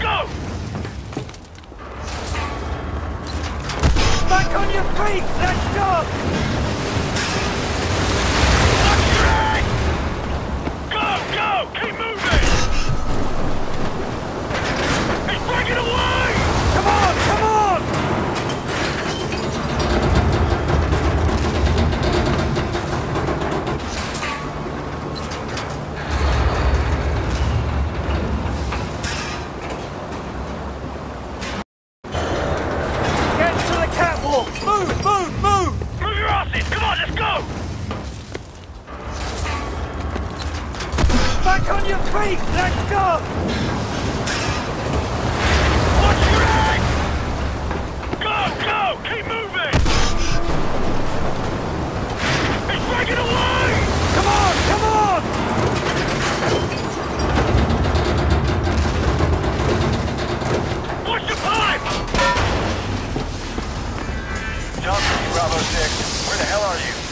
Go! Back on your feet! Let's go! Back on your feet! Let's go! Watch your head! Go, go! Keep moving! He's breaking away! Come on, come on! Watch the pipe! Johnson, Bravo 6. Where the hell are you?